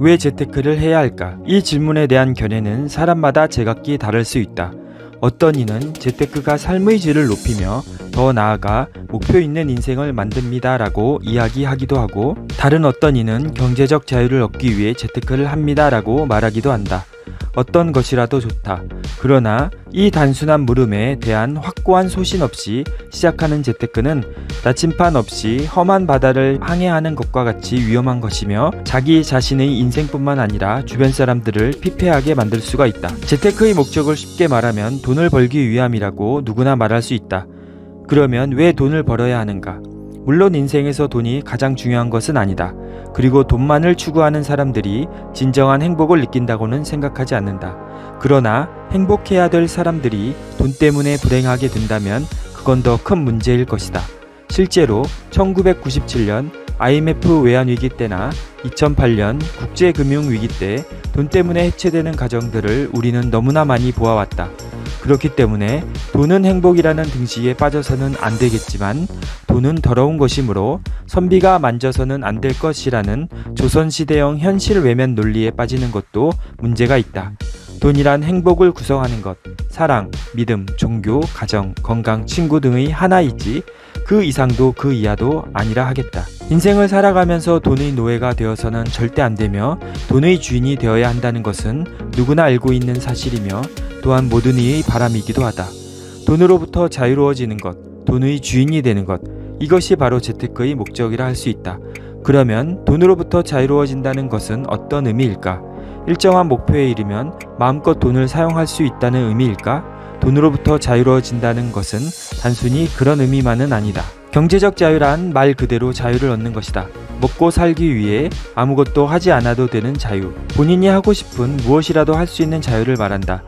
왜 재테크를 해야 할까? 이 질문에 대한 견해는 사람마다 제각기 다를 수 있다. 어떤 이는 재테크가 삶의 질을 높이며 더 나아가 목표 있는 인생을 만듭니다 라고 이야기하기도 하고 다른 어떤 이는 경제적 자유를 얻기 위해 재테크를 합니다 라고 말하기도 한다. 어떤 것이라도 좋다. 그러나 이 단순한 물음에 대한 확고한 소신 없이 시작하는 재테크는 나침판 없이 험한 바다를 항해하는 것과 같이 위험한 것이며 자기 자신의 인생뿐만 아니라 주변 사람들을 피폐하게 만들 수가 있다. 재테크의 목적을 쉽게 말하면 돈을 벌기 위함이라고 누구나 말할 수 있다. 그러면 왜 돈을 벌어야 하는가? 물론 인생에서 돈이 가장 중요한 것은 아니다. 그리고 돈만을 추구하는 사람들이 진정한 행복을 느낀다고는 생각하지 않는다. 그러나 행복해야 될 사람들이 돈 때문에 불행하게 된다면 그건 더 큰 문제일 것이다. 실제로 1997년 IMF 외환위기 때나 2008년 국제금융위기 때 돈 때문에 해체되는 가정들을 우리는 너무나 많이 보아왔다. 그렇기 때문에 돈은 행복이라는 등식에 빠져서는 안 되겠지만 돈은 더러운 것이므로 선비가 만져서는 안 될 것이라는 조선시대형 현실 외면 논리에 빠지는 것도 문제가 있다. 돈이란 행복을 구성하는 것, 사랑, 믿음, 종교, 가정, 건강, 친구 등의 하나이지 그 이상도 그 이하도 아니라 하겠다. 인생을 살아가면서 돈의 노예가 되어서는 절대 안 되며 돈의 주인이 되어야 한다는 것은 누구나 알고 있는 사실이며 또한 모든 이의 바람이기도 하다. 돈으로부터 자유로워지는 것, 돈의 주인이 되는 것, 이것이 바로 재테크의 목적이라 할 수 있다. 그러면 돈으로부터 자유로워진다는 것은 어떤 의미일까? 일정한 목표에 이르면 마음껏 돈을 사용할 수 있다는 의미일까? 돈으로부터 자유로워진다는 것은 단순히 그런 의미만은 아니다. 경제적 자유란 말 그대로 자유를 얻는 것이다. 먹고 살기 위해 아무것도 하지 않아도 되는 자유. 본인이 하고 싶은 무엇이라도 할 수 있는 자유를 말한다.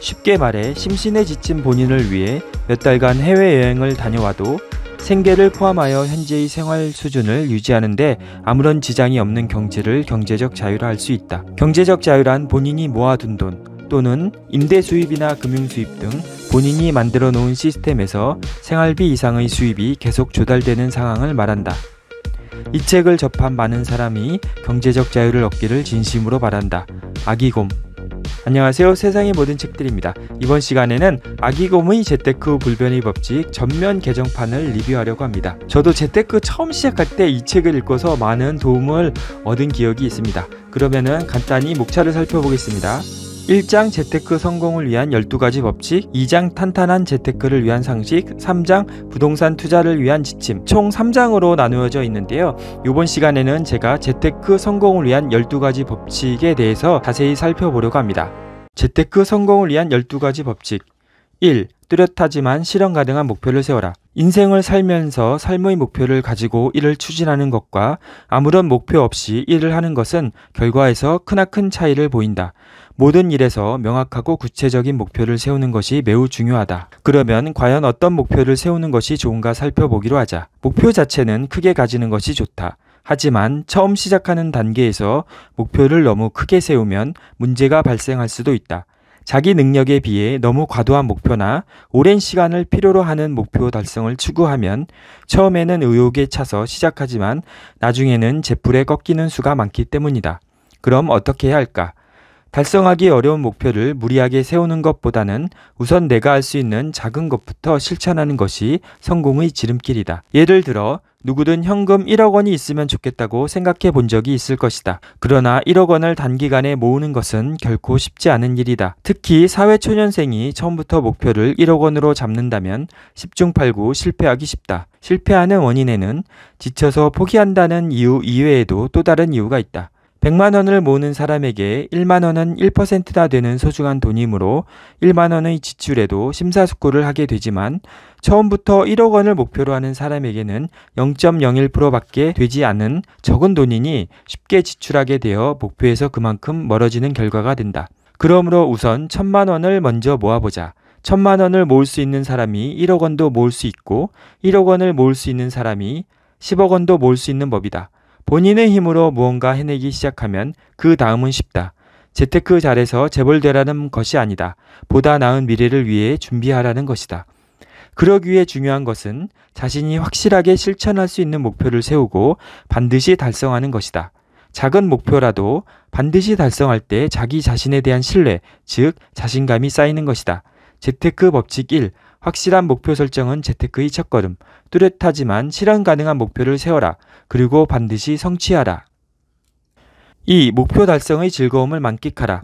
쉽게 말해 심신에 지친 본인을 위해 몇 달간 해외여행을 다녀와도 생계를 포함하여 현재의 생활 수준을 유지하는데 아무런 지장이 없는 경제를 경제적 자유라 할 수 있다. 경제적 자유란 본인이 모아둔 돈 또는 임대 수입이나 금융 수입 등 본인이 만들어 놓은 시스템에서 생활비 이상의 수입이 계속 조달되는 상황을 말한다. 이 책을 접한 많은 사람이 경제적 자유를 얻기를 진심으로 바란다. 아기곰 안녕하세요. 세상의 모든 책들입니다. 이번 시간에는 아기곰의 재테크 불변의 법칙 전면 개정판을 리뷰하려고 합니다. 저도 재테크 처음 시작할 때 이 책을 읽고서 많은 도움을 얻은 기억이 있습니다. 그러면은 간단히 목차를 살펴보겠습니다. 1장 재테크 성공을 위한 12가지 법칙, 2장 탄탄한 재테크를 위한 상식, 3장 부동산 투자를 위한 지침, 총 3장으로 나누어져 있는데요. 이번 시간에는 제가 재테크 성공을 위한 12가지 법칙에 대해서 자세히 살펴보려고 합니다. 재테크 성공을 위한 12가지 법칙 1. 뚜렷하지만 실현 가능한 목표를 세워라. 인생을 살면서 삶의 목표를 가지고 일을 추진하는 것과 아무런 목표 없이 일을 하는 것은 결과에서 크나큰 차이를 보인다. 모든 일에서 명확하고 구체적인 목표를 세우는 것이 매우 중요하다. 그러면 과연 어떤 목표를 세우는 것이 좋은가 살펴보기로 하자. 목표 자체는 크게 가지는 것이 좋다. 하지만 처음 시작하는 단계에서 목표를 너무 크게 세우면 문제가 발생할 수도 있다. 자기 능력에 비해 너무 과도한 목표나 오랜 시간을 필요로 하는 목표 달성을 추구하면 처음에는 의욕에 차서 시작하지만 나중에는 제풀에 꺾이는 수가 많기 때문이다. 그럼 어떻게 해야 할까? 달성하기 어려운 목표를 무리하게 세우는 것보다는 우선 내가 할 수 있는 작은 것부터 실천하는 것이 성공의 지름길이다. 예를 들어 누구든 현금 1억 원이 있으면 좋겠다고 생각해 본 적이 있을 것이다. 그러나 1억 원을 단기간에 모으는 것은 결코 쉽지 않은 일이다. 특히 사회초년생이 처음부터 목표를 1억 원으로 잡는다면 10중 8구 실패하기 쉽다. 실패하는 원인에는 지쳐서 포기한다는 이유 이외에도 또 다른 이유가 있다. 100만 원을 모으는 사람에게 1만 원은 1%나 되는 소중한 돈이므로 1만 원의 지출에도 심사숙고를 하게 되지만 처음부터 1억 원을 목표로 하는 사람에게는 0.01%밖에 되지 않은 적은 돈이니 쉽게 지출하게 되어 목표에서 그만큼 멀어지는 결과가 된다. 그러므로 우선 1000만 원을 먼저 모아보자. 1000만 원을 모을 수 있는 사람이 1억 원도 모을 수 있고 1억 원을 모을 수 있는 사람이 10억 원도 모을 수 있는 법이다. 본인의 힘으로 무언가 해내기 시작하면 그 다음은 쉽다. 재테크 잘해서 재벌되라는 것이 아니다. 보다 나은 미래를 위해 준비하라는 것이다. 그러기 위해 중요한 것은 자신이 확실하게 실천할 수 있는 목표를 세우고 반드시 달성하는 것이다. 작은 목표라도 반드시 달성할 때 자기 자신에 대한 신뢰, 즉 자신감이 쌓이는 것이다. 재테크 법칙 1. 확실한 목표 설정은 재테크의 첫걸음. 뚜렷하지만 실현 가능한 목표를 세워라. 그리고 반드시 성취하라. 2. 목표 달성의 즐거움을 만끽하라.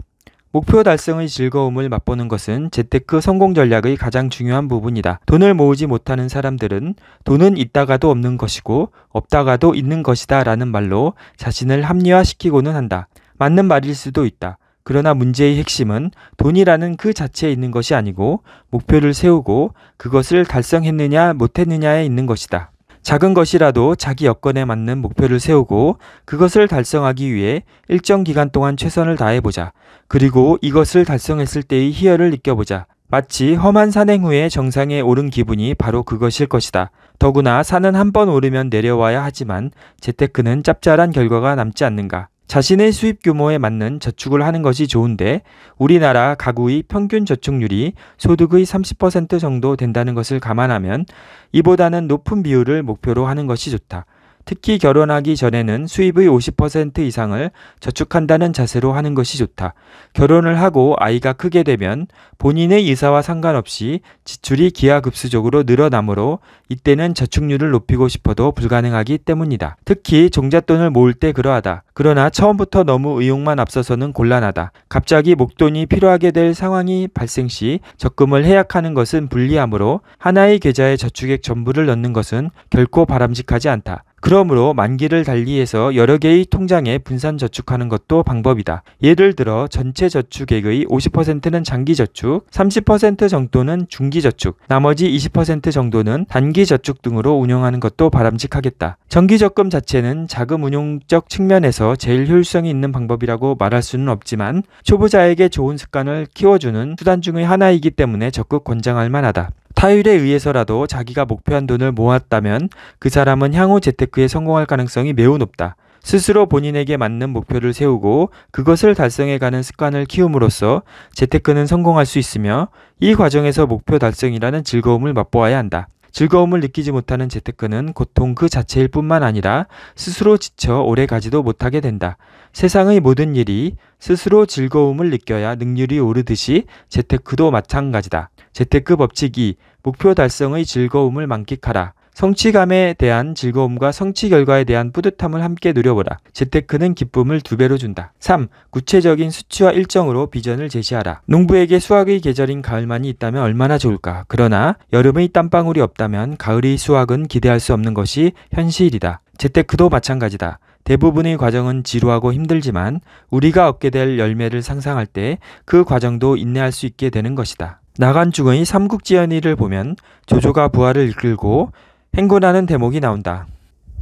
목표 달성의 즐거움을 맛보는 것은 재테크 성공 전략의 가장 중요한 부분이다. 돈을 모으지 못하는 사람들은 돈은 있다가도 없는 것이고 없다가도 있는 것이다 라는 말로 자신을 합리화시키고는 한다. 맞는 말일 수도 있다. 그러나 문제의 핵심은 돈이라는 그 자체에 있는 것이 아니고 목표를 세우고 그것을 달성했느냐 못했느냐에 있는 것이다. 작은 것이라도 자기 여건에 맞는 목표를 세우고 그것을 달성하기 위해 일정 기간 동안 최선을 다해보자. 그리고 이것을 달성했을 때의 희열을 느껴보자. 마치 험한 산행 후에 정상에 오른 기분이 바로 그것일 것이다. 더구나 산은 한 번 오르면 내려와야 하지만 재테크는 짭짤한 결과가 남지 않는가. 자신의 수입 규모에 맞는 저축을 하는 것이 좋은데 우리나라 가구의 평균 저축률이 소득의 30% 정도 된다는 것을 감안하면 이보다는 높은 비율을 목표로 하는 것이 좋다. 특히 결혼하기 전에는 수입의 50% 이상을 저축한다는 자세로 하는 것이 좋다. 결혼을 하고 아이가 크게 되면 본인의 의사와 상관없이 지출이 기하급수적으로 늘어나므로 이때는 저축률을 높이고 싶어도 불가능하기 때문이다. 특히 종잣돈을 모을 때 그러하다. 그러나 처음부터 너무 의욕만 앞서서는 곤란하다. 갑자기 목돈이 필요하게 될 상황이 발생 시 적금을 해약하는 것은 불리하므로 하나의 계좌에 저축액 전부를 넣는 것은 결코 바람직하지 않다. 그러므로 만기를 달리해서 여러 개의 통장에 분산 저축하는 것도 방법이다. 예를 들어 전체 저축액의 50%는 장기 저축, 30% 정도는 중기 저축, 나머지 20% 정도는 단기 저축 등으로 운영하는 것도 바람직하겠다. 정기 적금 자체는 자금 운용적 측면에서 제일 효율성이 있는 방법이라고 말할 수는 없지만 초보자에게 좋은 습관을 키워주는 수단 중의 하나이기 때문에 적극 권장할 만하다. 타율에 의해서라도 자기가 목표한 돈을 모았다면 그 사람은 향후 재테크에 성공할 가능성이 매우 높다. 스스로 본인에게 맞는 목표를 세우고 그것을 달성해가는 습관을 키움으로써 재테크는 성공할 수 있으며 이 과정에서 목표 달성이라는 즐거움을 맛보아야 한다. 즐거움을 느끼지 못하는 재테크는 고통 그 자체일 뿐만 아니라 스스로 지쳐 오래 가지도 못하게 된다. 세상의 모든 일이 스스로 즐거움을 느껴야 능률이 오르듯이 재테크도 마찬가지다. 재테크 법칙 2. 목표 달성의 즐거움을 만끽하라. 성취감에 대한 즐거움과 성취 결과에 대한 뿌듯함을 함께 누려보라. 재테크는 기쁨을 두 배로 준다. 3. 구체적인 수치와 일정으로 비전을 제시하라. 농부에게 수확의 계절인 가을만이 있다면 얼마나 좋을까. 그러나 여름의 땀방울이 없다면 가을의 수확은 기대할 수 없는 것이 현실이다. 재테크도 마찬가지다. 대부분의 과정은 지루하고 힘들지만 우리가 얻게 될 열매를 상상할 때 그 과정도 인내할 수 있게 되는 것이다. 나간중의 삼국지연의를 보면 조조가 부하를 이끌고 행군하는 대목이 나온다.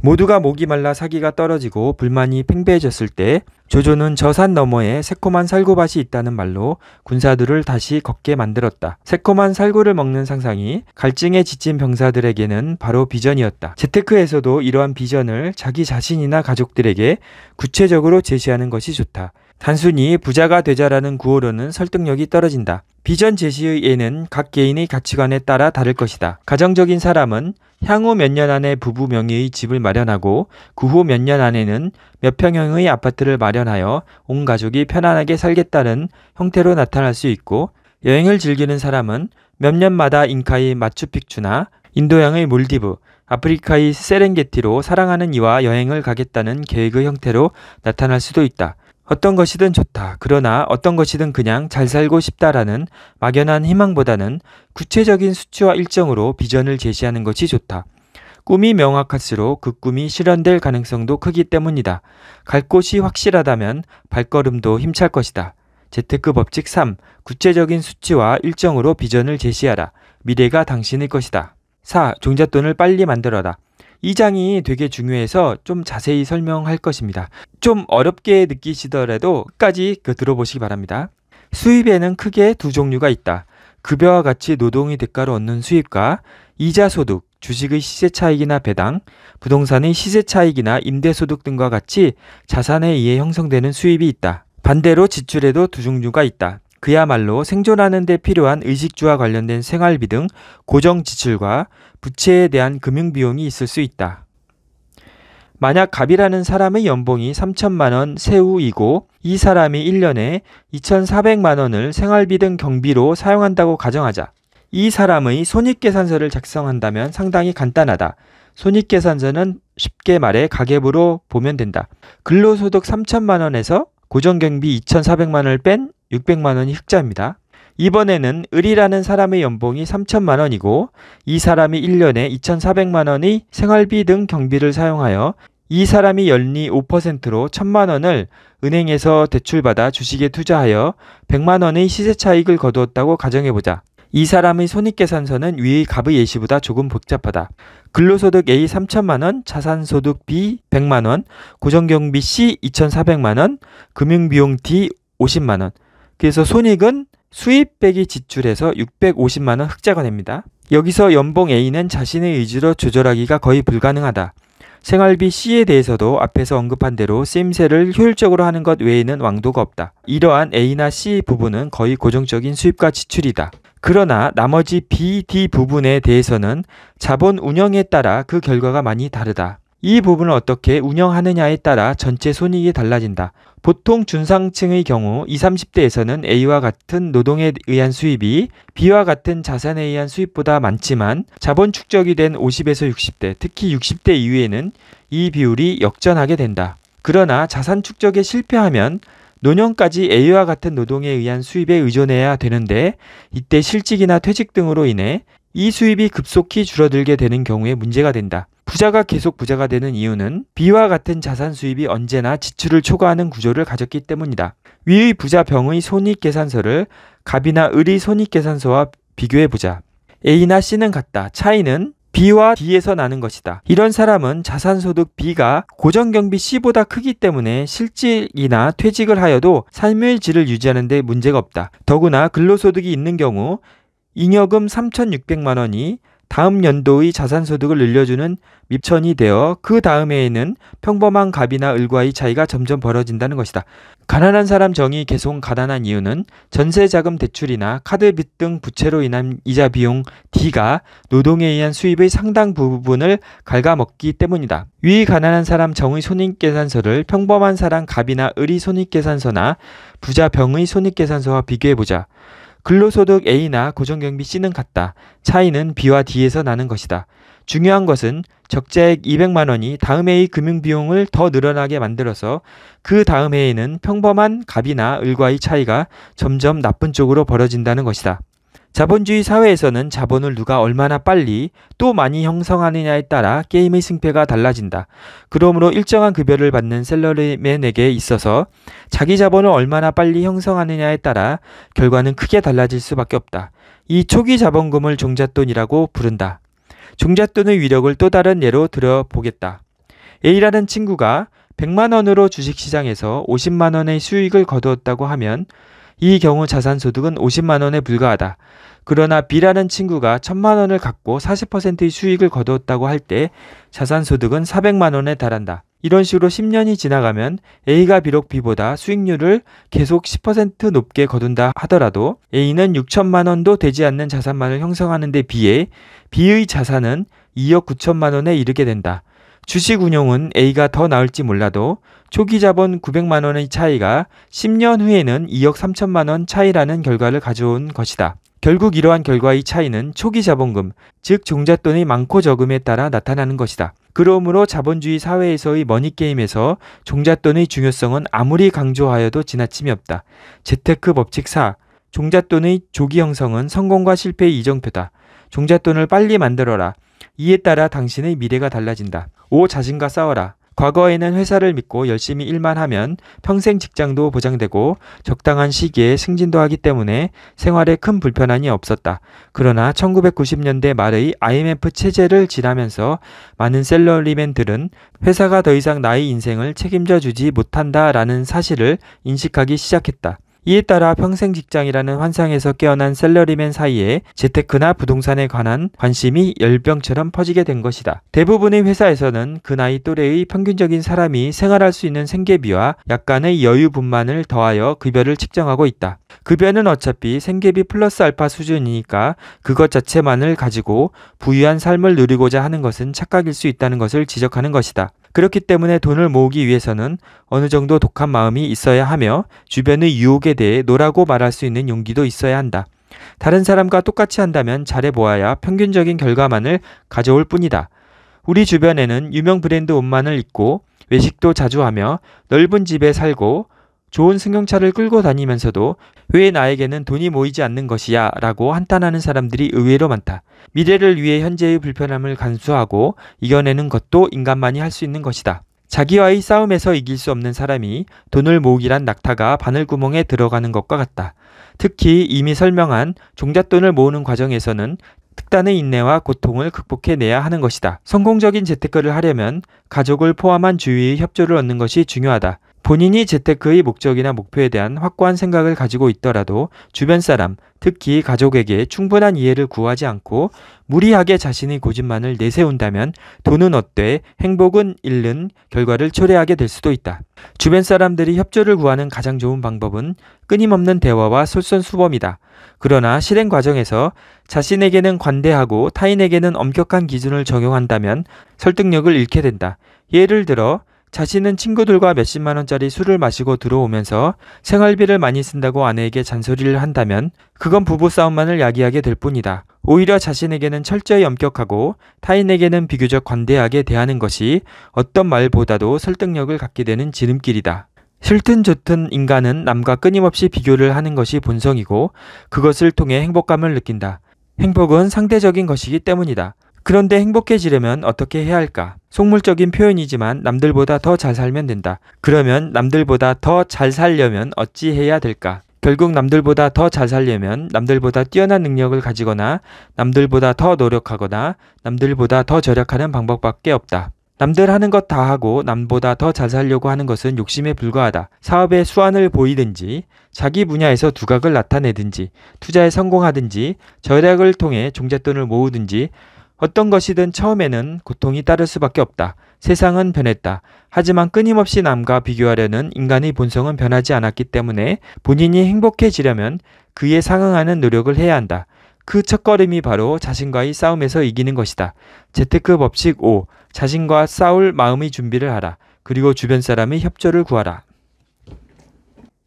모두가 목이 말라 사기가 떨어지고 불만이 팽배해졌을 때 조조는 저 산 너머에 새콤한 살구밭이 있다는 말로 군사들을 다시 걷게 만들었다. 새콤한 살구를 먹는 상상이 갈증에 지친 병사들에게는 바로 비전이었다. 재테크에서도 이러한 비전을 자기 자신이나 가족들에게 구체적으로 제시하는 것이 좋다. 단순히 부자가 되자라는 구호로는 설득력이 떨어진다. 비전 제시의 예는 각 개인의 가치관에 따라 다를 것이다. 가정적인 사람은 향후 몇 년 안에 부부 명의의 집을 마련하고 그 후 몇 년 안에는 몇 평형의 아파트를 마련하여 온 가족이 편안하게 살겠다는 형태로 나타날 수 있고 여행을 즐기는 사람은 몇 년마다 잉카의 마추픽추나 인도양의 몰디브, 아프리카의 세렝게티로 사랑하는 이와 여행을 가겠다는 계획의 형태로 나타날 수도 있다. 어떤 것이든 좋다. 그러나 어떤 것이든 그냥 잘 살고 싶다라는 막연한 희망보다는 구체적인 수치와 일정으로 비전을 제시하는 것이 좋다. 꿈이 명확할수록 그 꿈이 실현될 가능성도 크기 때문이다. 갈 곳이 확실하다면 발걸음도 힘찰 것이다. 재테크 법칙 3. 구체적인 수치와 일정으로 비전을 제시하라. 미래가 당신의 것이다. 4. 종잣돈을 빨리 만들어라. 이 장이 되게 중요해서 좀 자세히 설명할 것입니다. 좀 어렵게 느끼시더라도 끝까지 그 들어보시기 바랍니다. 수입에는 크게 두 종류가 있다. 급여와 같이 노동의 대가로 얻는 수입과 이자 소득, 주식의 시세 차익이나 배당, 부동산의 시세 차익이나 임대 소득 등과 같이 자산에 의해 형성되는 수입이 있다. 반대로 지출에도 두 종류가 있다. 그야말로 생존하는 데 필요한 의식주와 관련된 생활비 등 고정 지출과 부채에 대한 금융 비용이 있을 수 있다. 만약 갑이라는 사람의 연봉이 3천만 원 세후이고 이 사람이 1년에 2,400만 원을 생활비 등 경비로 사용한다고 가정하자. 이 사람의 손익계산서를 작성한다면 상당히 간단하다. 손익계산서는 쉽게 말해 가계부로 보면 된다. 근로소득 3천만 원에서 고정경비 2,400만 원을 뺀 600만 원이 흑자입니다. 이번에는 을이라는 사람의 연봉이 3천만 원이고 이 사람이 1년에 2,400만 원의 생활비 등 경비를 사용하여 이 사람이 연리 5%로 1천만 원을 은행에서 대출받아 주식에 투자하여 100만 원의 시세 차익을 거두었다고 가정해 보자. 이 사람의 손익계산서는 위의 갑의 예시보다 조금 복잡하다. 근로소득 A 3천만 원, 자산소득 B 100만 원, 고정경비 C 2,400만 원, 금융비용 D 50만 원. 그래서 손익은 수입 빼기 지출해서 650만 원 흑자가 됩니다. 여기서 연봉 A는 자신의 의지로 조절하기가 거의 불가능하다. 생활비 C에 대해서도 앞에서 언급한 대로 쓰임새를 효율적으로 하는 것 외에는 왕도가 없다. 이러한 A나 C 부분은 거의 고정적인 수입과 지출이다. 그러나 나머지 B, D 부분에 대해서는 자본 운영에 따라 그 결과가 많이 다르다. 이 부분을 어떻게 운영하느냐에 따라 전체 손익이 달라진다. 보통 준상층의 경우 20, 30대에서는 A와 같은 노동에 의한 수입이 B와 같은 자산에 의한 수입보다 많지만 자본 축적이 된 50에서 60대, 특히 60대 이후에는 이 비율이 역전하게 된다. 그러나 자산 축적에 실패하면 노년까지 A와 같은 노동에 의한 수입에 의존해야 되는데 이때 실직이나 퇴직 등으로 인해 이 수입이 급속히 줄어들게 되는 경우에 문제가 된다. 부자가 계속 부자가 되는 이유는 B와 같은 자산 수입이 언제나 지출을 초과하는 구조를 가졌기 때문이다. 위의 부자 병의 손익계산서를 갑이나 을의 손익계산서와 비교해 보자. A나 C는 같다. 차이는 B와 D에서 나는 것이다. 이런 사람은 자산소득 B가 고정경비 C보다 크기 때문에 실직이나 퇴직을 하여도 삶의 질을 유지하는 데 문제가 없다. 더구나 근로소득이 있는 경우 잉여금 3,600만 원이 다음 연도의 자산 소득을 늘려주는 밉천이 되어 그 다음 해에는 평범한 갑이나 을과의 차이가 점점 벌어진다는 것이다. 가난한 사람 정이 계속 가난한 이유는 전세 자금 대출이나 카드빚 등 부채로 인한 이자 비용 D가 노동에 의한 수입의 상당 부분을 갉아먹기 때문이다. 위 가난한 사람 정의 손익계산서를 평범한 사람 갑이나 을의 손익계산서나 부자 병의 손익계산서와 비교해보자. 근로소득 A나 고정경비 C는 같다. 차이는 B와 D에서 나는 것이다. 중요한 것은 적자액 200만 원이 다음 해의 금융 비용을 더 늘어나게 만들어서 그 다음 해에는 평범한 갑이나 을과의 차이가 점점 나쁜 쪽으로 벌어진다는 것이다. 자본주의 사회에서는 자본을 누가 얼마나 빨리 또 많이 형성하느냐에 따라 게임의 승패가 달라진다. 그러므로 일정한 급여를 받는 셀러리맨에게 있어서 자기 자본을 얼마나 빨리 형성하느냐에 따라 결과는 크게 달라질 수밖에 없다. 이 초기 자본금을 종잣돈이라고 부른다. 종잣돈의 위력을 또 다른 예로 들어보겠다. A라는 친구가 100만 원으로 주식시장에서 50만 원의 수익을 거두었다고 하면 이 경우 자산소득은 50만 원에 불과하다. 그러나 B라는 친구가 1000만 원을 갖고 40%의 수익을 거두었다고 할 때 자산소득은 400만 원에 달한다. 이런 식으로 10년이 지나가면 A가 비록 B보다 수익률을 계속 10% 높게 거둔다 하더라도 A는 6천만 원도 되지 않는 자산만을 형성하는 데 비해 B의 자산은 2억 9천만 원에 이르게 된다. 주식 운용은 A가 더 나을지 몰라도 초기 자본 900만 원의 차이가 10년 후에는 2억 3천만 원 차이라는 결과를 가져온 것이다. 결국 이러한 결과의 차이는 초기 자본금, 즉 종잣돈의 많고 적음에 따라 나타나는 것이다. 그러므로 자본주의 사회에서의 머니게임에서 종잣돈의 중요성은 아무리 강조하여도 지나침이 없다. 재테크 법칙 4. 종잣돈의 조기 형성은 성공과 실패의 이정표다. 종잣돈을 빨리 만들어라. 이에 따라 당신의 미래가 달라진다. 5. 자신과 싸워라. 과거에는 회사를 믿고 열심히 일만 하면 평생 직장도 보장되고 적당한 시기에 승진도 하기 때문에 생활에 큰 불편함이 없었다. 그러나 1990년대 말의 IMF 체제를 지나면서 많은 셀러리맨들은 회사가 더 이상 나의 인생을 책임져 주지 못한다라는 사실을 인식하기 시작했다. 이에 따라 평생 직장이라는 환상에서 깨어난 셀러리맨 사이에 재테크나 부동산에 관한 관심이 열병처럼 퍼지게 된 것이다. 대부분의 회사에서는 그 나이 또래의 평균적인 사람이 생활할 수 있는 생계비와 약간의 여유분만을 더하여 급여를 측정하고 있다. 급여는 어차피 생계비 플러스 알파 수준이니까 그것 자체만을 가지고 부유한 삶을 누리고자 하는 것은 착각일 수 있다는 것을 지적하는 것이다. 그렇기 때문에 돈을 모으기 위해서는 어느 정도 독한 마음이 있어야 하며 주변의 유혹에 대해 no라고 말할 수 있는 용기도 있어야 한다. 다른 사람과 똑같이 한다면 잘해 보아야 평균적인 결과만을 가져올 뿐이다. 우리 주변에는 유명 브랜드 옷만을 입고 외식도 자주 하며 넓은 집에 살고 좋은 승용차를 끌고 다니면서도 왜 나에게는 돈이 모이지 않는 것이야 라고 한탄하는 사람들이 의외로 많다. 미래를 위해 현재의 불편함을 간수하고 이겨내는 것도 인간만이 할 수 있는 것이다. 자기와의 싸움에서 이길 수 없는 사람이 돈을 모으기란 낙타가 바늘구멍에 들어가는 것과 같다. 특히 이미 설명한 종잣돈을 모으는 과정에서는 특단의 인내와 고통을 극복해내야 하는 것이다. 성공적인 재테크를 하려면 가족을 포함한 주위의 협조를 얻는 것이 중요하다. 본인이 재테크의 목적이나 목표에 대한 확고한 생각을 가지고 있더라도 주변 사람, 특히 가족에게 충분한 이해를 구하지 않고 무리하게 자신의 고집만을 내세운다면 돈은 어때 행복은 잃는 결과를 초래하게 될 수도 있다. 주변 사람들이 협조를 구하는 가장 좋은 방법은 끊임없는 대화와 솔선수범이다. 그러나 실행 과정에서 자신에게는 관대하고 타인에게는 엄격한 기준을 적용한다면 설득력을 잃게 된다. 예를 들어 자신은 친구들과 몇십만 원짜리 술을 마시고 들어오면서 생활비를 많이 쓴다고 아내에게 잔소리를 한다면 그건 부부싸움만을 야기하게 될 뿐이다. 오히려 자신에게는 철저히 엄격하고 타인에게는 비교적 관대하게 대하는 것이 어떤 말보다도 설득력을 갖게 되는 지름길이다. 싫든 좋든 인간은 남과 끊임없이 비교를 하는 것이 본성이고 그것을 통해 행복감을 느낀다. 행복은 상대적인 것이기 때문이다. 그런데 행복해지려면 어떻게 해야 할까? 속물적인 표현이지만 남들보다 더 잘 살면 된다. 그러면 남들보다 더 잘 살려면 어찌 해야 될까? 결국 남들보다 더 잘 살려면 남들보다 뛰어난 능력을 가지거나 남들보다 더 노력하거나 남들보다 더 절약하는 방법밖에 없다. 남들 하는 것 다 하고 남보다 더 잘 살려고 하는 것은 욕심에 불과하다. 사업에 수완을 보이든지 자기 분야에서 두각을 나타내든지 투자에 성공하든지 절약을 통해 종잣돈을 모으든지 어떤 것이든 처음에는 고통이 따를 수밖에 없다. 세상은 변했다. 하지만 끊임없이 남과 비교하려는 인간의 본성은 변하지 않았기 때문에 본인이 행복해지려면 그에 상응하는 노력을 해야 한다. 그 첫걸음이 바로 자신과의 싸움에서 이기는 것이다. 재테크 법칙 5. 자신과 싸울 마음의 준비를 하라. 그리고 주변 사람의 협조를 구하라.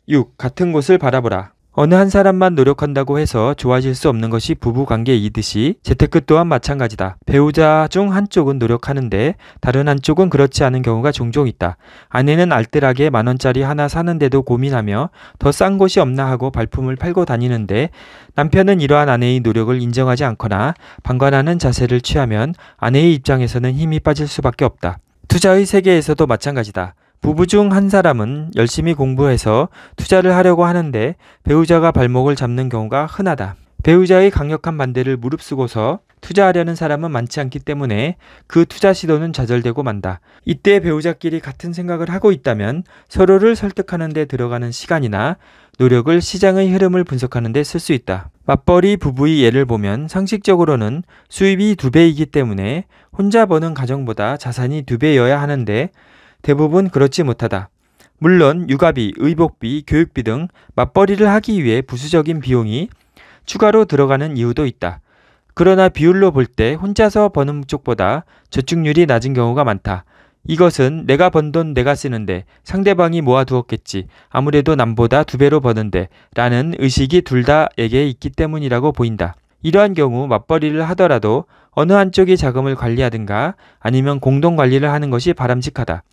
6. 같은 곳을 바라보라. 어느 한 사람만 노력한다고 해서 좋아질 수 없는 것이 부부관계이듯이 재테크 또한 마찬가지다. 배우자 중 한쪽은 노력하는데 다른 한쪽은 그렇지 않은 경우가 종종 있다. 아내는 알뜰하게 만원짜리 하나 사는데도 고민하며 더 싼 곳이 없나 하고 발품을 팔고 다니는데 남편은 이러한 아내의 노력을 인정하지 않거나 방관하는 자세를 취하면 아내의 입장에서는 힘이 빠질 수밖에 없다. 투자의 세계에서도 마찬가지다. 부부 중 한 사람은 열심히 공부해서 투자를 하려고 하는데 배우자가 발목을 잡는 경우가 흔하다. 배우자의 강력한 반대를 무릅쓰고서 투자하려는 사람은 많지 않기 때문에 그 투자 시도는 좌절되고 만다. 이때 배우자끼리 같은 생각을 하고 있다면 서로를 설득하는 데 들어가는 시간이나 노력을 시장의 흐름을 분석하는 데 쓸 수 있다. 맞벌이 부부의 예를 보면 상식적으로는 수입이 두 배이기 때문에 혼자 버는 가정보다 자산이 두 배여야 하는데 대부분 그렇지 못하다. 물론 육아비, 의복비, 교육비 등 맞벌이를 하기 위해 부수적인 비용이 추가로 들어가는 이유도 있다. 그러나 비율로 볼 때 혼자서 버는 쪽보다 저축률이 낮은 경우가 많다. 이것은 내가 번 돈 내가 쓰는데 상대방이 모아두었겠지. 아무래도 남보다 두 배로 버는데 라는 의식이 둘 다에게 있기 때문이라고 보인다. 이러한 경우 맞벌이를 하더라도 어느 한쪽이 자금을 관리하든가 아니면 공동 관리를 하는 것이 바람직하다.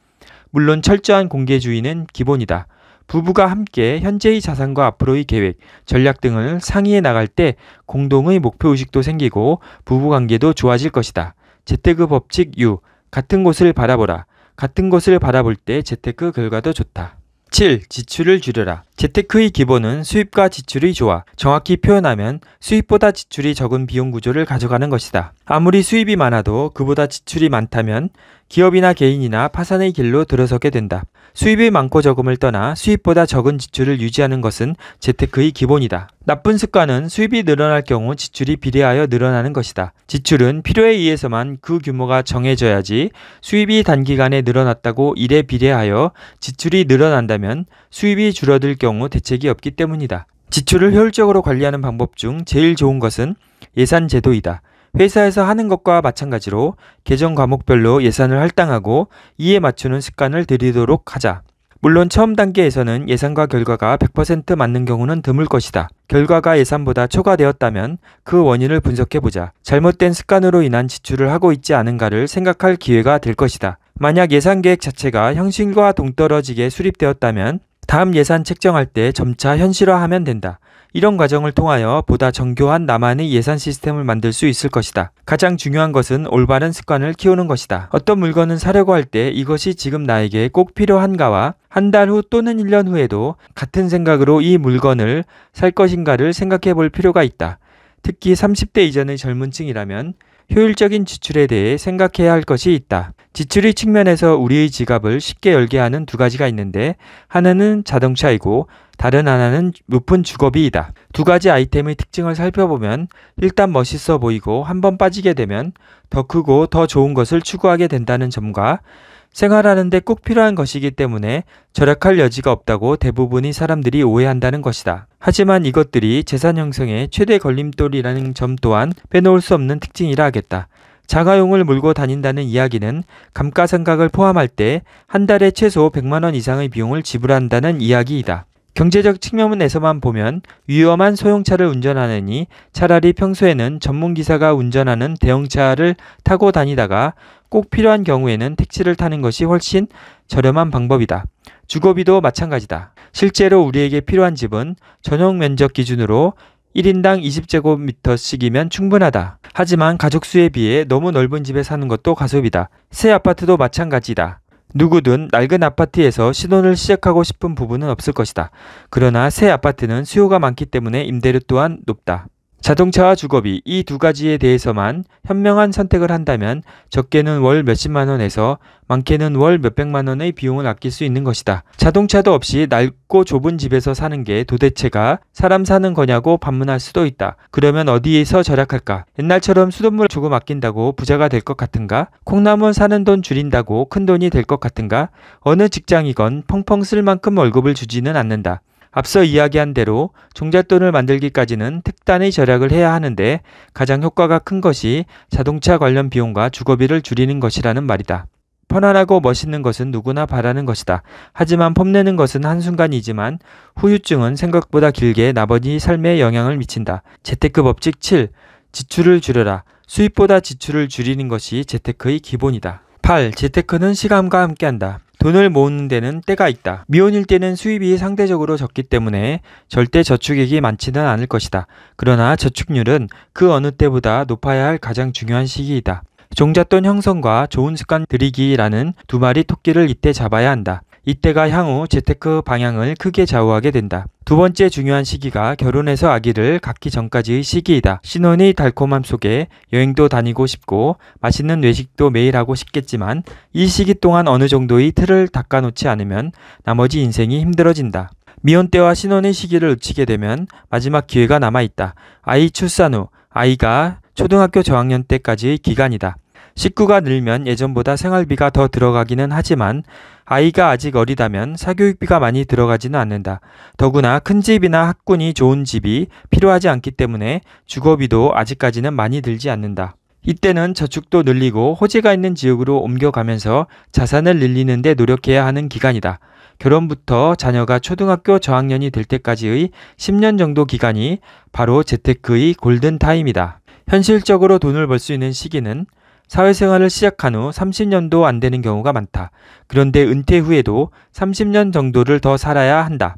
물론 철저한 공개주의는 기본이다. 부부가 함께 현재의 자산과 앞으로의 계획, 전략 등을 상의해 나갈 때 공동의 목표의식도 생기고 부부관계도 좋아질 것이다. 재테크 법칙 U. 같은 곳을 바라보라. 같은 곳을 바라볼 때 재테크 결과도 좋다. 7. 지출을 줄여라. 재테크의 기본은 수입과 지출의 조화. 정확히 표현하면 수입보다 지출이 적은 비용 구조를 가져가는 것이다. 아무리 수입이 많아도 그보다 지출이 많다면 기업이나 개인이나 파산의 길로 들어서게 된다. 수입이 많고 적음을 떠나 수입보다 적은 지출을 유지하는 것은 재테크의 기본이다. 나쁜 습관은 수입이 늘어날 경우 지출이 비례하여 늘어나는 것이다. 지출은 필요에 의해서만 그 규모가 정해져야지 수입이 단기간에 늘어났다고 일에 비례하여 지출이 늘어난다면 수입이 줄어들 경우 대책이 없기 때문이다. 지출을 효율적으로 관리하는 방법 중 제일 좋은 것은 예산 제도이다. 회사에서 하는 것과 마찬가지로 개정 과목별로 예산을 할당하고 이에 맞추는 습관을 들이도록 하자. 물론 처음 단계에서는 예산과 결과가 100% 맞는 경우는 드물 것이다. 결과가 예산보다 초과되었다면 그 원인을 분석해보자. 잘못된 습관으로 인한 지출을 하고 있지 않은가를 생각할 기회가 될 것이다. 만약 예산 계획 자체가 현실과 동떨어지게 수립되었다면 다음 예산 책정할 때 점차 현실화하면 된다. 이런 과정을 통하여 보다 정교한 나만의 예산 시스템을 만들 수 있을 것이다. 가장 중요한 것은 올바른 습관을 키우는 것이다. 어떤 물건을 사려고 할 때 이것이 지금 나에게 꼭 필요한가와 한 달 후 또는 1년 후에도 같은 생각으로 이 물건을 살 것인가를 생각해 볼 필요가 있다. 특히 30대 이전의 젊은 층이라면 효율적인 지출에 대해 생각해야 할 것이 있다. 지출의 측면에서 우리의 지갑을 쉽게 열게 하는 두 가지가 있는데 하나는 자동차이고 다른 하나는 높은 주거비이다. 두 가지 아이템의 특징을 살펴보면 일단 멋있어 보이고 한번 빠지게 되면 더 크고 더 좋은 것을 추구하게 된다는 점과 생활하는데 꼭 필요한 것이기 때문에 절약할 여지가 없다고 대부분의 사람들이 오해한다는 것이다. 하지만 이것들이 재산 형성의 최대 걸림돌이라는 점 또한 빼놓을 수 없는 특징이라 하겠다. 자가용을 몰고 다닌다는 이야기는 감가상각을 포함할 때 한 달에 최소 100만원 이상의 비용을 지불한다는 이야기이다. 경제적 측면에서만 보면 위험한 소형차를 운전하느니 차라리 평소에는 전문기사가 운전하는 대형차를 타고 다니다가 꼭 필요한 경우에는 택시를 타는 것이 훨씬 저렴한 방법이다. 주거비도 마찬가지다. 실제로 우리에게 필요한 집은 전용 면적 기준으로 1인당 20제곱미터씩이면 충분하다. 하지만 가족 수에 비해 너무 넓은 집에 사는 것도 가소비다. 새 아파트도 마찬가지다. 누구든 낡은 아파트에서 신혼을 시작하고 싶은 부분은 없을 것이다. 그러나 새 아파트는 수요가 많기 때문에 임대료 또한 높다. 자동차와 주거비 이 두 가지에 대해서만 현명한 선택을 한다면 적게는 월 몇십만 원에서 많게는 월 몇백만 원의 비용을 아낄 수 있는 것이다. 자동차도 없이 낡고 좁은 집에서 사는 게 도대체가 사람 사는 거냐고 반문할 수도 있다. 그러면 어디에서 절약할까? 옛날처럼 수돗물 조금 아낀다고 부자가 될 것 같은가? 콩나물 사는 돈 줄인다고 큰 돈이 될 것 같은가? 어느 직장이건 펑펑 쓸 만큼 월급을 주지는 않는다. 앞서 이야기한 대로 종잣돈을 만들기까지는 특단의 절약을 해야 하는데 가장 효과가 큰 것이 자동차 관련 비용과 주거비를 줄이는 것이라는 말이다. 편안하고 멋있는 것은 누구나 바라는 것이다. 하지만 폼내는 것은 한순간이지만 후유증은 생각보다 길게 나머지 삶에 영향을 미친다. 재테크 법칙 7. 지출을 줄여라. 수입보다 지출을 줄이는 것이 재테크의 기본이다. 8. 재테크는 시간과 함께한다. 돈을 모으는 데는 때가 있다. 미혼일 때는 수입이 상대적으로 적기 때문에 절대 저축액이 많지는 않을 것이다. 그러나 저축률은 그 어느 때보다 높아야 할 가장 중요한 시기이다. 종잣돈 형성과 좋은 습관 들이기라는 두 마리 토끼를 이때 잡아야 한다. 이때가 향후 재테크 방향을 크게 좌우하게 된다. 두 번째 중요한 시기가 결혼해서 아기를 갖기 전까지의 시기이다. 신혼이 달콤함 속에 여행도 다니고 싶고 맛있는 외식도 매일 하고 싶겠지만 이 시기 동안 어느 정도의 틀을 닦아놓지 않으면 나머지 인생이 힘들어진다. 미혼 때와 신혼의 시기를 놓치게 되면 마지막 기회가 남아있다. 아이 출산 후 아이가 초등학교 저학년 때까지의 기간이다. 식구가 늘면 예전보다 생활비가 더 들어가기는 하지만 아이가 아직 어리다면 사교육비가 많이 들어가지는 않는다. 더구나 큰 집이나 학군이 좋은 집이 필요하지 않기 때문에 주거비도 아직까지는 많이 들지 않는다. 이때는 저축도 늘리고 호재가 있는 지역으로 옮겨가면서 자산을 늘리는데 노력해야 하는 기간이다. 결혼부터 자녀가 초등학교 저학년이 될 때까지의 10년 정도 기간이 바로 재테크의 골든타임이다. 현실적으로 돈을 벌 수 있는 시기는 사회생활을 시작한 후 30년도 안 되는 경우가 많다. 그런데 은퇴 후에도 30년 정도를 더 살아야 한다.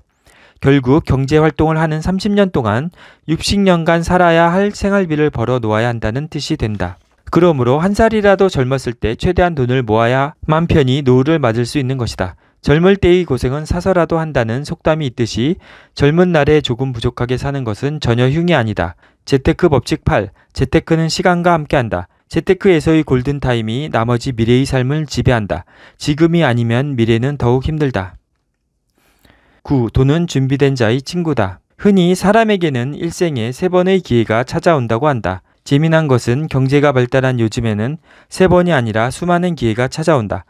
결국 경제 활동을 하는 30년 동안 60년간 살아야 할 생활비를 벌어 놓아야 한다는 뜻이 된다. 그러므로 한 살이라도 젊었을 때 최대한 돈을 모아야만 편히 노후를 맞을 수 있는 것이다. 젊을 때의 고생은 사서라도 한다는 속담이 있듯이 젊은 날에 조금 부족하게 사는 것은 전혀 흉이 아니다. 재테크 법칙 8. 재테크는 시간과 함께한다. 재테크에서의 골든타임이 나머지 미래의 삶을 지배한다. 지금이 아니면 미래는 더욱 힘들다. 9. 돈은 준비된 자의 친구다. 흔히 사람에게는 일생에 세 번의 기회가 찾아온다고 한다. 재미난 것은 경제가 발달한 요즘에는 세 번이 아니라 수많은 기회가 찾아온다.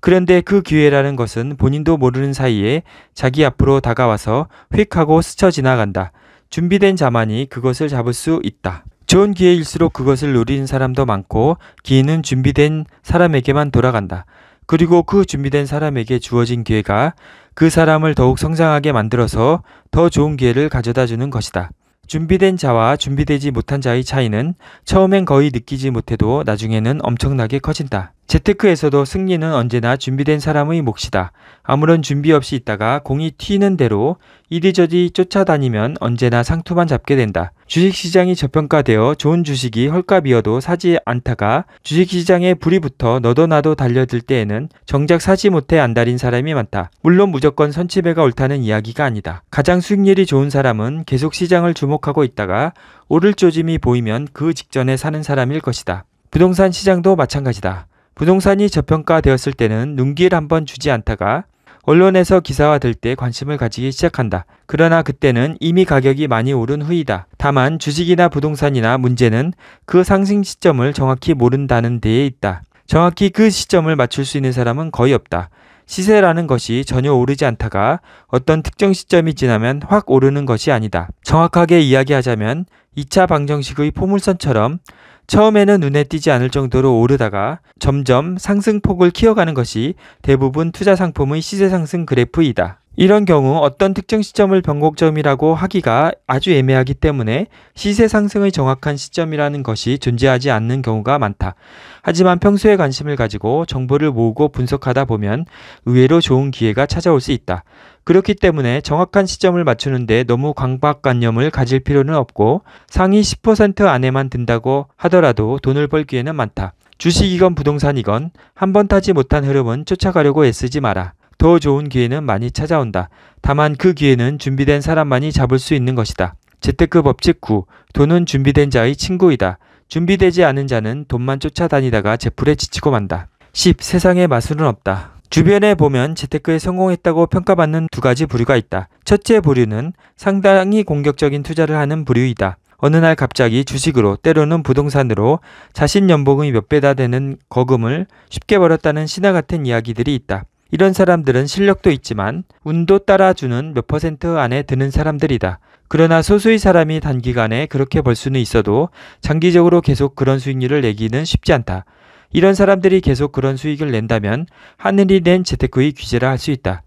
그런데 그 기회라는 것은 본인도 모르는 사이에 자기 앞으로 다가와서 휙 하고 스쳐 지나간다. 준비된 자만이 그것을 잡을 수 있다. 좋은 기회일수록 그것을 노리는 사람도 많고 기회는 준비된 사람에게만 돌아간다. 그리고 그 준비된 사람에게 주어진 기회가 그 사람을 더욱 성장하게 만들어서 더 좋은 기회를 가져다 주는 것이다. 준비된 자와 준비되지 못한 자의 차이는 처음엔 거의 느끼지 못해도 나중에는 엄청나게 커진다. 재테크에서도 승리는 언제나 준비된 사람의 몫이다. 아무런 준비 없이 있다가 공이 튀는 대로 이리저리 쫓아다니면 언제나 상투만 잡게 된다. 주식시장이 저평가되어 좋은 주식이 헐값이어도 사지 않다가 주식시장에 불이 붙어 너도 나도 달려들 때에는 정작 사지 못해 안달인 사람이 많다. 물론 무조건 선취배가 옳다는 이야기가 아니다. 가장 수익률이 좋은 사람은 계속 시장을 주목하고 있다가 오를 조짐이 보이면 그 직전에 사는 사람일 것이다. 부동산 시장도 마찬가지다. 부동산이 저평가되었을 때는 눈길 한번 주지 않다가 언론에서 기사화될 때 관심을 가지기 시작한다. 그러나 그때는 이미 가격이 많이 오른 후이다. 다만 주식이나 부동산이나 문제는 그 상승 시점을 정확히 모른다는 데에 있다. 정확히 그 시점을 맞출 수 있는 사람은 거의 없다. 시세라는 것이 전혀 오르지 않다가 어떤 특정 시점이 지나면 확 오르는 것이 아니다. 정확하게 이야기하자면 2차 방정식의 포물선처럼 처음에는 눈에 띄지 않을 정도로 오르다가 점점 상승폭을 키워가는 것이 대부분 투자 상품의 시세 상승 그래프이다. 이런 경우 어떤 특정 시점을 변곡점이라고 하기가 아주 애매하기 때문에 시세 상승의 정확한 시점이라는 것이 존재하지 않는 경우가 많다. 하지만 평소에 관심을 가지고 정보를 모으고 분석하다 보면 의외로 좋은 기회가 찾아올 수 있다. 그렇기 때문에 정확한 시점을 맞추는데 너무 강박관념을 가질 필요는 없고 상위 10% 안에만 든다고 하더라도 돈을 벌 기회는 많다. 주식이건 부동산이건 한 번 타지 못한 흐름은 쫓아가려고 애쓰지 마라. 더 좋은 기회는 많이 찾아온다. 다만 그 기회는 준비된 사람만이 잡을 수 있는 것이다. 재테크 법칙 9. 돈은 준비된 자의 친구이다. 준비되지 않은 자는 돈만 쫓아다니다가 제풀에 지치고 만다. 10. 세상에 마술은 없다. 주변에 보면 재테크에 성공했다고 평가받는 두 가지 부류가 있다. 첫째 부류는 상당히 공격적인 투자를 하는 부류이다. 어느 날 갑자기 주식으로 때로는 부동산으로 자신 연봉의 몇 배다 되는 거금을 쉽게 벌었다는 신화 같은 이야기들이 있다. 이런 사람들은 실력도 있지만 운도 따라주는 몇 퍼센트 안에 드는 사람들이다. 그러나 소수의 사람이 단기간에 그렇게 벌 수는 있어도 장기적으로 계속 그런 수익률을 내기는 쉽지 않다. 이런 사람들이 계속 그런 수익을 낸다면 하늘이 낸 재테크의 규제라 할 수 있다.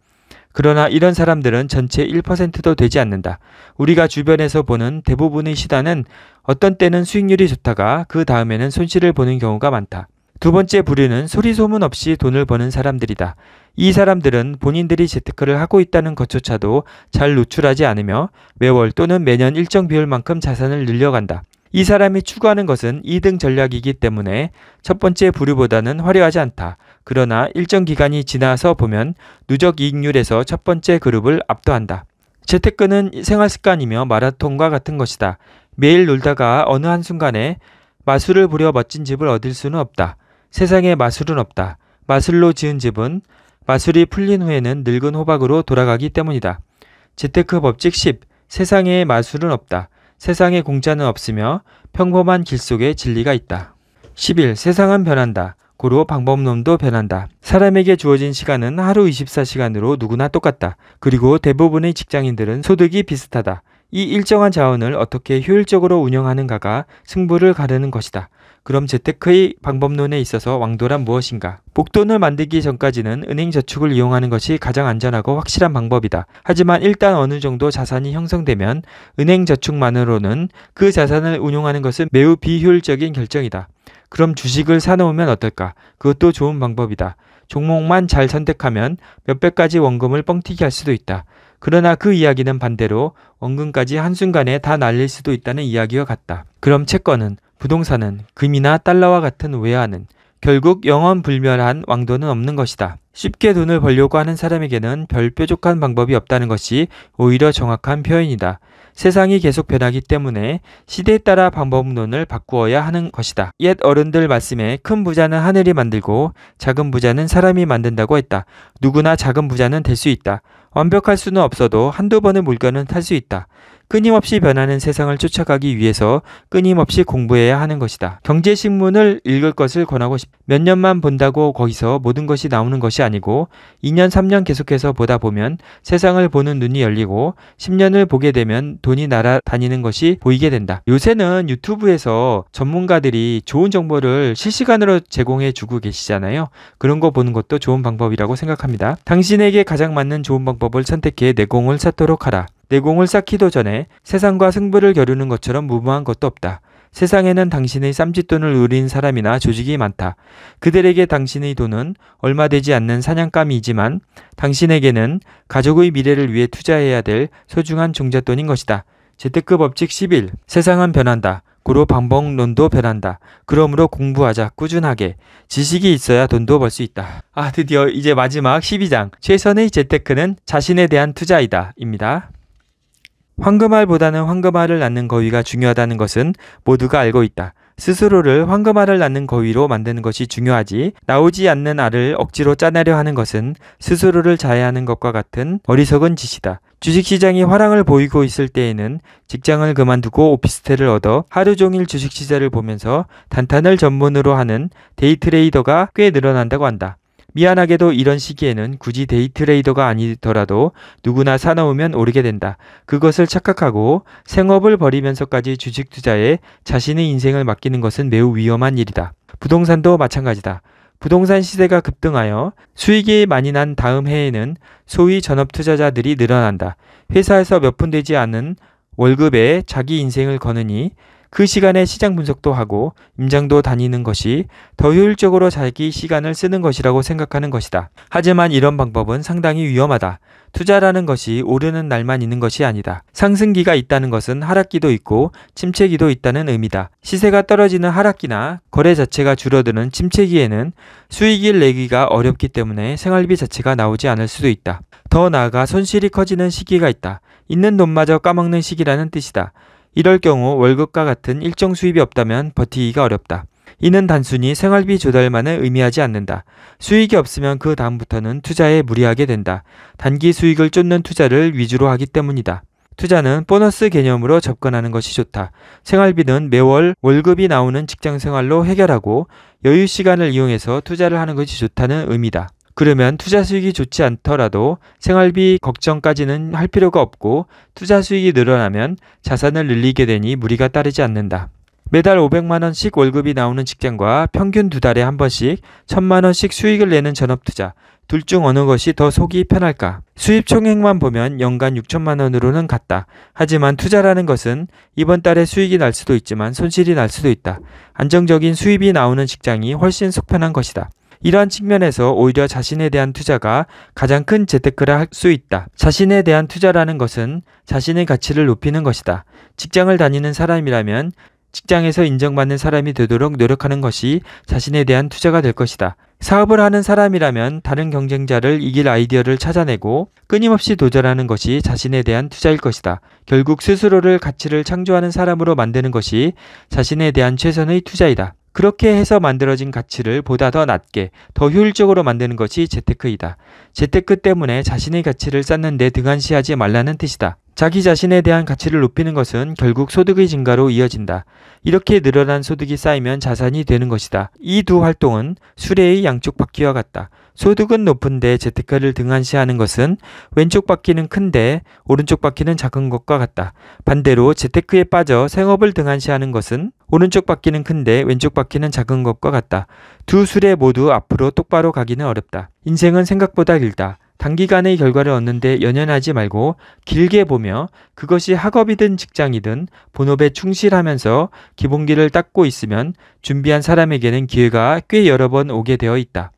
그러나 이런 사람들은 전체 1%도 되지 않는다. 우리가 주변에서 보는 대부분의 시단은 어떤 때는 수익률이 좋다가 그 다음에는 손실을 보는 경우가 많다. 두 번째 부류는 소리 소문 없이 돈을 버는 사람들이다. 이 사람들은 본인들이 재테크를 하고 있다는 것조차도 잘 노출하지 않으며 매월 또는 매년 일정 비율만큼 자산을 늘려간다. 이 사람이 추구하는 것은 2등 전략이기 때문에 첫 번째 부류보다는 화려하지 않다. 그러나 일정 기간이 지나서 보면 누적 이익률에서 첫 번째 그룹을 압도한다. 재테크는 생활 습관이며 마라톤과 같은 것이다. 매일 놀다가 어느 한순간에 마술을 부려 멋진 집을 얻을 수는 없다. 세상에 마술은 없다. 마술로 지은 집은 마술이 풀린 후에는 늙은 호박으로 돌아가기 때문이다. 재테크 법칙 10. 세상에 마술은 없다. 세상에 공짜는 없으며 평범한 길 속에 진리가 있다. 11. 세상은 변한다. 고로 방법론도 변한다. 사람에게 주어진 시간은 하루 24시간으로 누구나 똑같다. 그리고 대부분의 직장인들은 소득이 비슷하다. 이 일정한 자원을 어떻게 효율적으로 운영하는가가 승부를 가르는 것이다. 그럼 재테크의 방법론에 있어서 왕도란 무엇인가? 목돈을 만들기 전까지는 은행 저축을 이용하는 것이 가장 안전하고 확실한 방법이다. 하지만 일단 어느 정도 자산이 형성되면 은행 저축만으로는 그 자산을 운용하는 것은 매우 비효율적인 결정이다. 그럼 주식을 사놓으면 어떨까? 그것도 좋은 방법이다. 종목만 잘 선택하면 몇백 가지 원금을 뻥튀기 할 수도 있다. 그러나 그 이야기는 반대로 원금까지 한순간에 다 날릴 수도 있다는 이야기와 같다. 그럼 채권은 부동산은 금이나 달러와 같은 외화는 결국 영원 불멸한 왕도는 없는 것이다. 쉽게 돈을 벌려고 하는 사람에게는 별 뾰족한 방법이 없다는 것이 오히려 정확한 표현이다. 세상이 계속 변하기 때문에 시대에 따라 방법론을 바꾸어야 하는 것이다. 옛 어른들 말씀에 큰 부자는 하늘이 만들고 작은 부자는 사람이 만든다고 했다. 누구나 작은 부자는 될 수 있다. 완벽할 수는 없어도 한두 번의 물건은 탈 수 있다. 끊임없이 변하는 세상을 쫓아가기 위해서 끊임없이 공부해야 하는 것이다. 경제신문을 읽을 것을 권하고 싶. 몇 년만 본다고 거기서 모든 것이 나오는 것이 아니고 2년, 3년 계속해서 보다 보면 세상을 보는 눈이 열리고 10년을 보게 되면 돈이 날아다니는 것이 보이게 된다. 요새는 유튜브에서 전문가들이 좋은 정보를 실시간으로 제공해 주고 계시잖아요. 그런 거 보는 것도 좋은 방법이라고 생각합니다. 당신에게 가장 맞는 좋은 방법을 선택해 내공을 쌓도록 하라. 내공을 쌓기도 전에 세상과 승부를 겨루는 것처럼 무모한 것도 없다. 세상에는 당신의 쌈짓돈을 누린 사람이나 조직이 많다. 그들에게 당신의 돈은 얼마 되지 않는 사냥감이지만 당신에게는 가족의 미래를 위해 투자해야 될 소중한 종잣돈인 것이다. 재테크 법칙 11. 세상은 변한다. 고로 방법론도 변한다. 그러므로 공부하자. 꾸준하게. 지식이 있어야 돈도 벌 수 있다. 아, 드디어 이제 마지막 12장. 최선의 재테크는 자신에 대한 투자이다. 입니다. 황금알보다는 황금알을 낳는 거위가 중요하다는 것은 모두가 알고 있다. 스스로를 황금알을 낳는 거위로 만드는 것이 중요하지 나오지 않는 알을 억지로 짜내려 하는 것은 스스로를 자해하는 것과 같은 어리석은 짓이다. 주식시장이 화랑을 보이고 있을 때에는 직장을 그만두고 오피스텔을 얻어 하루 종일 주식시세를 보면서 단탄을 전문으로 하는 데이트레이더가 꽤 늘어난다고 한다. 미안하게도 이런 시기에는 굳이 데이트레이더가 아니더라도 누구나 사놓으면 오르게 된다. 그것을 착각하고 생업을 벌이면서까지 주식 투자에 자신의 인생을 맡기는 것은 매우 위험한 일이다. 부동산도 마찬가지다. 부동산 시세가 급등하여 수익이 많이 난 다음 해에는 소위 전업 투자자들이 늘어난다. 회사에서 몇 푼 되지 않은 월급에 자기 인생을 거느니 그 시간에 시장 분석도 하고 임장도 다니는 것이 더 효율적으로 자기 시간을 쓰는 것이라고 생각하는 것이다. 하지만 이런 방법은 상당히 위험하다. 투자라는 것이 오르는 날만 있는 것이 아니다. 상승기가 있다는 것은 하락기도 있고 침체기도 있다는 의미다. 시세가 떨어지는 하락기나 거래 자체가 줄어드는 침체기에는 수익을 내기가 어렵기 때문에 생활비 자체가 나오지 않을 수도 있다. 더 나아가 손실이 커지는 시기가 있다. 있는 돈마저 까먹는 시기라는 뜻이다. 이럴 경우 월급과 같은 일정 수입이 없다면 버티기가 어렵다. 이는 단순히 생활비 조달만을 의미하지 않는다. 수익이 없으면 그 다음부터는 투자에 무리하게 된다. 단기 수익을 쫓는 투자를 위주로 하기 때문이다. 투자는 보너스 개념으로 접근하는 것이 좋다. 생활비는 매월 월급이 나오는 직장 생활로 해결하고 여유 시간을 이용해서 투자를 하는 것이 좋다는 의미다. 그러면 투자 수익이 좋지 않더라도 생활비 걱정까지는 할 필요가 없고 투자 수익이 늘어나면 자산을 늘리게 되니 무리가 따르지 않는다. 매달 500만원씩 월급이 나오는 직장과 평균 두 달에 한 번씩 1000만원씩 수익을 내는 전업투자. 둘 중 어느 것이 더 속이 편할까? 수입 총액만 보면 연간 6천만 원으로는 같다. 하지만 투자라는 것은 이번 달에 수익이 날 수도 있지만 손실이 날 수도 있다. 안정적인 수입이 나오는 직장이 훨씬 속편한 것이다. 이러한 측면에서 오히려 자신에 대한 투자가 가장 큰 재테크를 할수 있다. 자신에 대한 투자라는 것은 자신의 가치를 높이는 것이다. 직장을 다니는 사람이라면 직장에서 인정받는 사람이 되도록 노력하는 것이 자신에 대한 투자가 될 것이다. 사업을 하는 사람이라면 다른 경쟁자를 이길 아이디어를 찾아내고 끊임없이 도전하는 것이 자신에 대한 투자일 것이다. 결국 스스로를 가치를 창조하는 사람으로 만드는 것이 자신에 대한 최선의 투자이다. 그렇게 해서 만들어진 가치를 보다 더 낮게, 더 효율적으로 만드는 것이 재테크이다. 재테크 때문에 자신의 가치를 쌓는데 등한시하지 말라는 뜻이다. 자기 자신에 대한 가치를 높이는 것은 결국 소득의 증가로 이어진다. 이렇게 늘어난 소득이 쌓이면 자산이 되는 것이다. 이 두 활동은 수레의 양쪽 바퀴와 같다. 소득은 높은데 재테크를 등한시하는 것은 왼쪽 바퀴는 큰데 오른쪽 바퀴는 작은 것과 같다. 반대로 재테크에 빠져 생업을 등한시하는 것은 오른쪽 바퀴는 큰데 왼쪽 바퀴는 작은 것과 같다. 두 수레 모두 앞으로 똑바로 가기는 어렵다. 인생은 생각보다 길다. 단기간의 결과를 얻는데 연연하지 말고 길게 보며 그것이 학업이든 직장이든 본업에 충실하면서 기본기를 닦고 있으면 준비한 사람에게는 기회가 꽤 여러 번 오게 되어 있다.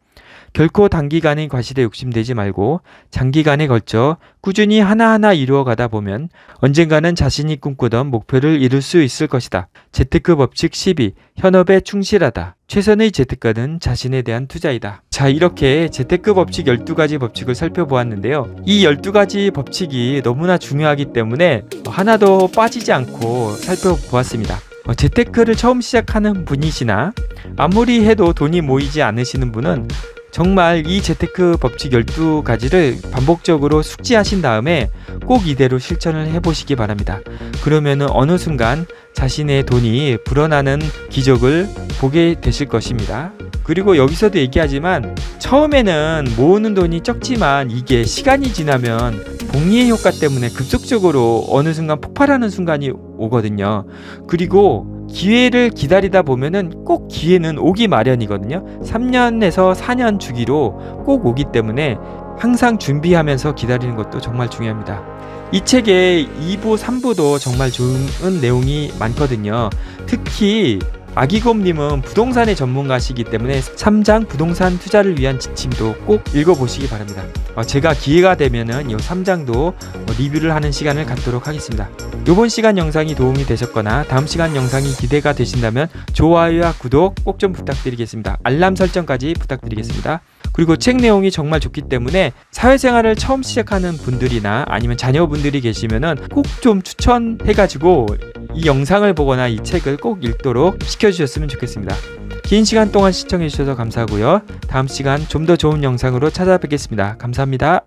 결코 단기간에 과시돼 욕심내지 말고 장기간에 걸쳐 꾸준히 하나하나 이루어가다 보면 언젠가는 자신이 꿈꾸던 목표를 이룰 수 있을 것이다. 재테크 법칙 12. 현업에 충실하다. 최선의 재테크는 자신에 대한 투자이다. 자, 이렇게 재테크 법칙 12가지 법칙을 살펴보았는데요. 이 12가지 법칙이 너무나 중요하기 때문에 하나도 빠지지 않고 살펴보았습니다. 어, 재테크를 처음 시작하는 분이시나 아무리 해도 돈이 모이지 않으시는 분은 정말 이 재테크 법칙 12가지를 반복적으로 숙지하신 다음에 꼭 이대로 실천을 해보시기 바랍니다. 그러면은 어느 순간 자신의 돈이 불어나는 기적을 보게 되실 것입니다. 그리고 여기서도 얘기하지만 처음에는 모으는 돈이 적지만 이게 시간이 지나면 복리의 효과 때문에 급속적으로 어느 순간 폭발하는 순간이 오거든요. 그리고 기회를 기다리다 보면은 꼭 기회는 오기 마련이거든요. 3년에서 4년 주기로 꼭 오기 때문에 항상 준비하면서 기다리는 것도 정말 중요합니다. 이 책의 2부, 3부도 정말 좋은 내용이 많거든요. 특히 아기곰님은 부동산의 전문가시기 때문에 3장 부동산 투자를 위한 지침도 꼭 읽어보시기 바랍니다. 어, 제가 기회가 되면은 이 3장도 리뷰를 하는 시간을 갖도록 하겠습니다. 이번 시간 영상이 도움이 되셨거나 다음 시간 영상이 기대가 되신다면 좋아요와 구독 꼭 좀 부탁드리겠습니다. 알람 설정까지 부탁드리겠습니다. 그리고 책 내용이 정말 좋기 때문에 사회생활을 처음 시작하는 분들이나 아니면 자녀분들이 계시면은 꼭 좀 추천해가지고 이 영상을 보거나 이 책을 꼭 읽도록 시 켜주셨으면 좋겠습니다. 긴 시간 동안 시청해주셔서 감사하고요. 다음 시간 좀 더 좋은 영상으로 찾아뵙겠습니다. 감사합니다.